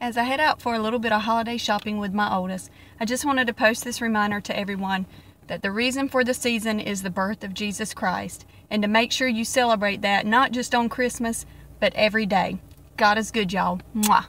As I head out for a little bit of holiday shopping with my oldest, I just wanted to post this reminder to everyone that the reason for the season is the birth of Jesus Christ, and to make sure you celebrate that not just on Christmas, but every day. God is good, y'all. Mwah.